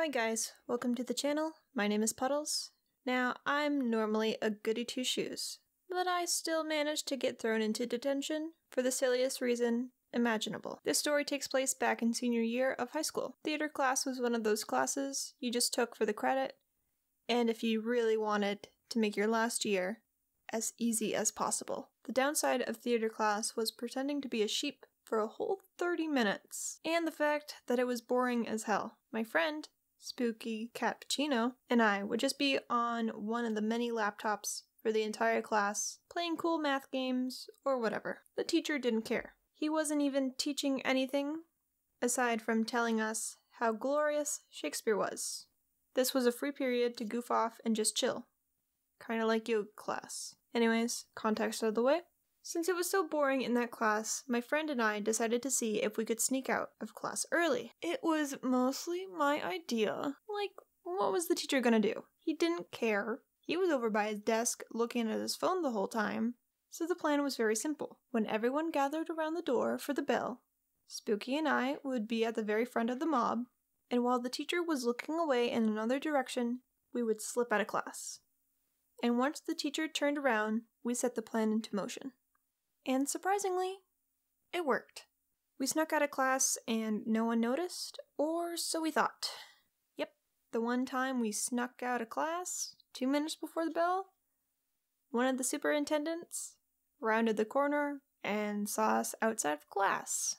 Hi guys, welcome to the channel. My name is Puddles. Now, I'm normally a goody two shoes, but I still managed to get thrown into detention for the silliest reason imaginable. This story takes place back in senior year of high school. Theater class was one of those classes you just took for the credit, and if you really wanted to make your last year as easy as possible. The downside of theater class was pretending to be a sheep for a whole 30 minutes, and the fact that it was boring as hell. My friend, Spooky Cappuccino, and I would just be on one of the many laptops for the entire class, playing cool math games or whatever. The teacher didn't care. He wasn't even teaching anything aside from telling us how glorious Shakespeare was. This was a free period to goof off and just chill. Kinda like yoga class. Anyways, context out of the way. Since it was so boring in that class, my friend and I decided to see if we could sneak out of class early. It was mostly my idea. Like, what was the teacher gonna do? He didn't care. He was over by his desk looking at his phone the whole time. So the plan was very simple. When everyone gathered around the door for the bell, Spooky and I would be at the very front of the mob, and while the teacher was looking away in another direction, we would slip out of class. And once the teacher turned around, we set the plan into motion. And surprisingly, it worked. We snuck out of class and no one noticed, or so we thought. Yep, the one time we snuck out of class, two minutes before the bell, one of the superintendents rounded the corner and saw us outside of class.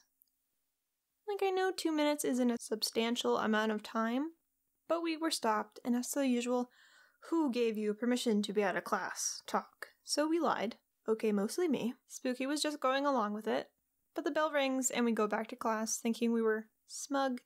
Like, I know two minutes isn't a substantial amount of time, but we were stopped, and as the usual, who gave you permission to be out of class talk. So we lied. Okay, mostly me. Spooky was just going along with it. But the bell rings and we go back to class thinking we were smug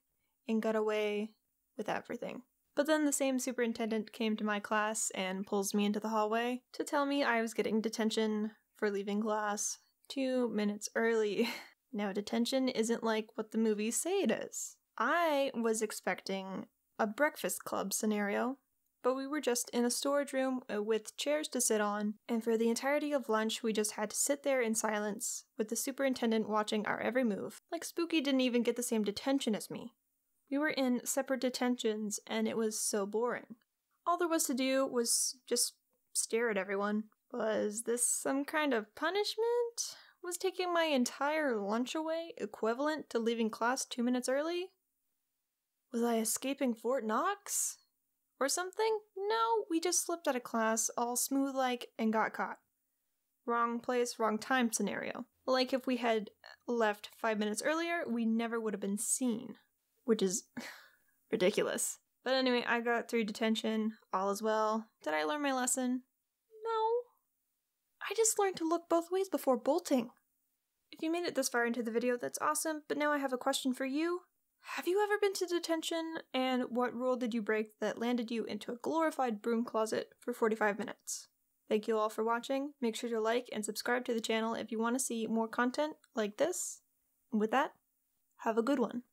and got away with everything. But then the same superintendent came to my class and pulls me into the hallway to tell me I was getting detention for leaving class two minutes early. Now, detention isn't like what the movies say it is. I was expecting a breakfast club scenario, but we were just in a storage room uh, with chairs to sit on, and for the entirety of lunch, we just had to sit there in silence with the superintendent watching our every move. Like, Spooky didn't even get the same detention as me. We were in separate detentions, and it was so boring. All there was to do was just stare at everyone. Was this some kind of punishment? Was taking my entire lunch away equivalent to leaving class two minutes early? Was I escaping Fort Knox? Or something? No, we just slipped out of class all smooth like and got caught. Wrong place, wrong time scenario. Like if we had left five minutes earlier, we never would have been seen. Which is ridiculous. But anyway, I got through detention, all is well. Did I learn my lesson? No. I just learned to look both ways before bolting. If you made it this far into the video, that's awesome, but now I have a question for you. Have you ever been to detention, and what rule did you break that landed you into a glorified broom closet for 45 minutes? Thank you all for watching. Make sure to like and subscribe to the channel if you want to see more content like this. And with that, have a good one.